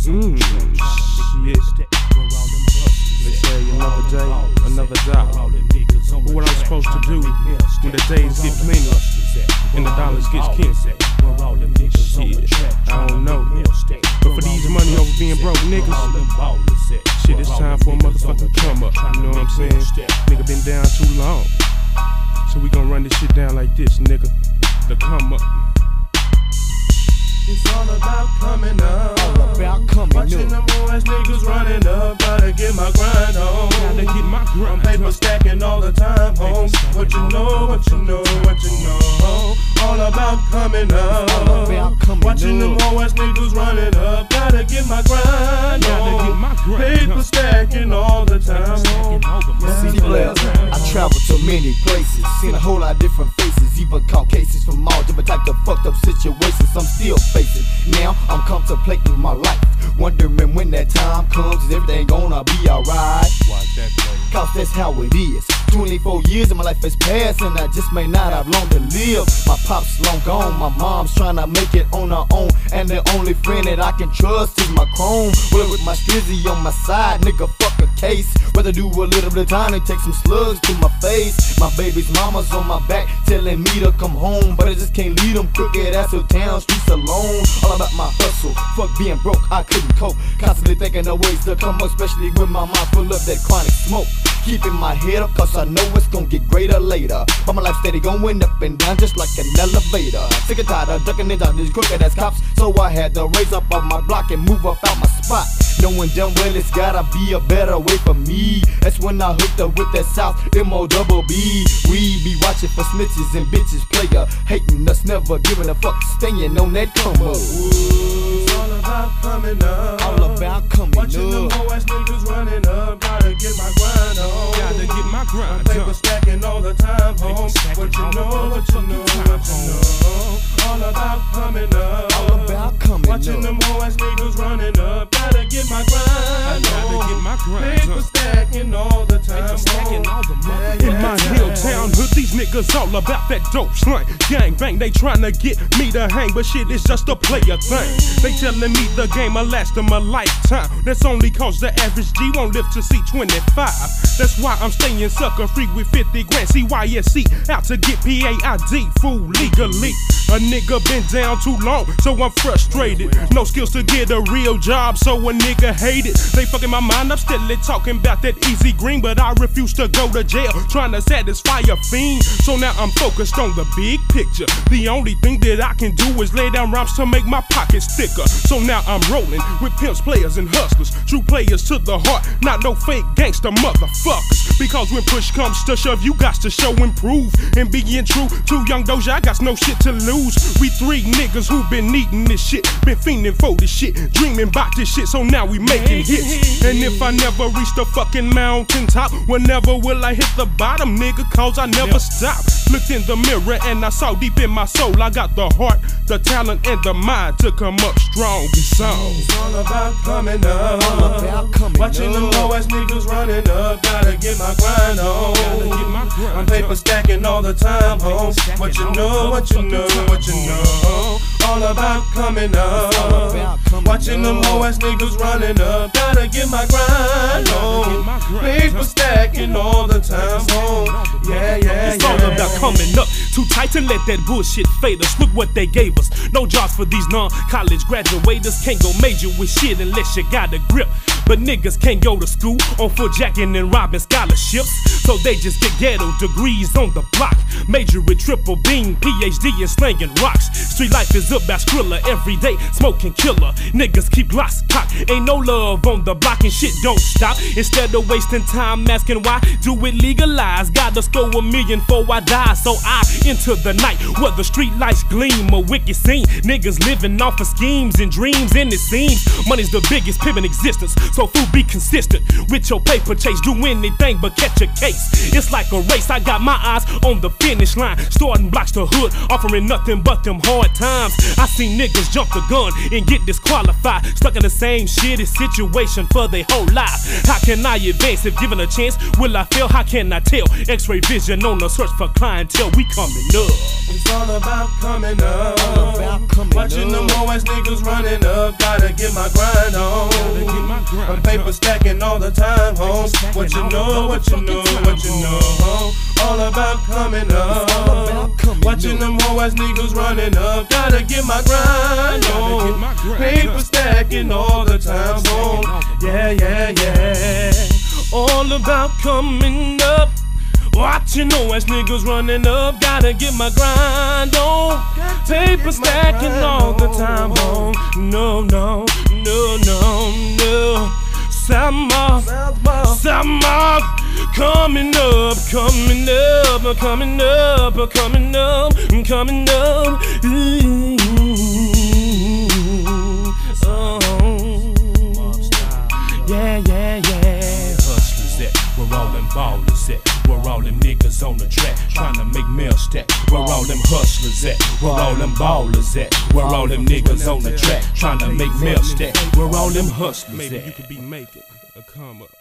Mm, shit. They say another day, another dollar. But what I'm supposed to do when the days get plenty and the dollars get skinny? Shit, I don't know. But for these money over being broke niggas, shit, it's time for a motherfucking come up. You know what I'm saying? Nigga been down too long. So we gon' run this shit down like this, nigga. The come up. It's all about coming up. All about coming Watching up. them ass niggas running up. Gotta get my grind on. Gotta get my I'm grind paper stacking all the time, home. What you know, what you know, what you know. All about coming up. all about coming Watching them up. ass niggas running up. Gotta get my grind Gotta on. get my grind Paper stacking all the time, home. See players, I traveled to many places, seen a whole lot of different faces, even caught gonna be alright? Cause that's how it is. 24 years and my life is passed, and I just may not have long to live. My pop's long gone, my mom's trying to make it on her own, and the only friend that I can trust is my chrome. Well, with my strizzy on my side, nigga, fuck a case. Rather do a little bit of time and take some slugs to my face. My baby's mama's on my back, telling me to come home, but I just can't leave them crooked ass of town streets alone. All about my hustle, fuck being broke, I couldn't cope. Constantly thinking of ways to come up, especially when my mind full of that chronic smoke. Keeping my head up, cause I know it's gonna get greater later. But my life steady going up and down just like an elevator. Sick and tired of ducking into these crooked ass cops, so I had to raise up off my block and move up out my spot. Knowing damn well it's gotta be a better way for me. That's when I hooked up with that South M.O. double B. We be watching for snitches and bitches player. Hating us, never giving a fuck, staying on that come up. It's all about coming up. All about coming Watching them up. ass niggas running up. Gotta my I'm paper stacking all the time, home. What you know, what you know, what you know. All about coming up. All about coming Watching up. them ass niggas running up. Gotta get my grind Gotta get my grind Paper stacking all the time, home. Niggas all about that dope slang. Gang bang, they tryna get me to hang, but shit, it's just a player thing. They telling me the game will last them a lifetime. That's only cause the average G won't live to see 25. That's why I'm staying sucker free with 50 grand. CYSC out to get PAID fool legally. A nigga been down too long, so I'm frustrated. No skills to get a real job, so a nigga hate it. They fucking my mind up, steadily talking about that easy green, but I refuse to go to jail, trying to satisfy a fiend. So now I'm focused on the big picture. The only thing that I can do is lay down rhymes to make my pockets thicker. So now I'm rolling with pimps, players, and hustlers. True players to the heart, not no fake gangster motherfuckers. Because when push comes to shove, you got to show and prove. And being true to young Doja, I got no shit to lose. We three niggas who been eating this shit, been fiending for this shit, dreaming about this shit, so now we making hits. And if I never reach the fucking mountaintop, whenever will I hit the bottom, nigga? Cause I never stop. Looked in the mirror and I saw deep in my soul, I got the heart, the talent, and the mind to come up strong and sound. It's all about coming up. All about coming Watching them low ass niggas running up. Gotta get my grind on. Gotta get my grind I'm paper stacking all the time, home. What you know, what you know, what you know. All about coming up. all about coming Watching them low ass niggas running up. Gotta get my grind Coming up. Too tight to let that bullshit fade us. Look what they gave us. No jobs for these non-college graduators. Can't go major with shit unless you got a grip. But niggas can't go to school on foot jacking and robbing scholarships. So they just get ghetto degrees on the block. Major with triple beam, PhD in slanging rocks. Street life is about Skrilla every day, smoking killer. Niggas keep glocks cocked. Ain't no love on the block and shit don't stop. Instead of wasting time asking why, do it legalize. Gotta score a million before I die. So I enter the night where the street lights gleam. A wicked scene. Niggas living off of schemes and dreams. And it seems money's the biggest pimp in existence. So fool be consistent with your paper chase. Do anything but catch a case. It's like a race. I got my eyes on the finish line. Starting blocks to hood, offering nothing but them hard times. I seen niggas jump the gun and get disqualified. Stuck in the same shitty situation for their whole life. How can I advance if given a chance? Will I fail? How can I tell? X-ray vision on the search for clientele. We coming up. It's all about coming up. Watching them ass niggas running up, gotta get my grind on. I'm paper stacking all the time, home. What you know, what you know, what you know, All about coming up. Watching them hoe ass niggas running up, gotta get my grind on. Paper stacking all the time, home. Yeah, yeah, yeah. All about coming up. Watching no ass niggas running up, gotta get my grind on. Paper stacking all the time on. No, no, no, no, no. Summer, summer, coming up, coming up, coming up, coming up, coming up. Ooh, oh. Yeah, yeah, yeah. Hustlers at, where all where all them niggas on the track trying to make mail stack. Where all them hustlers at, where all them ballers at, where all them niggas on the track trying to make mail stack. Where all them hustlers at? Maybe you could be making a come up.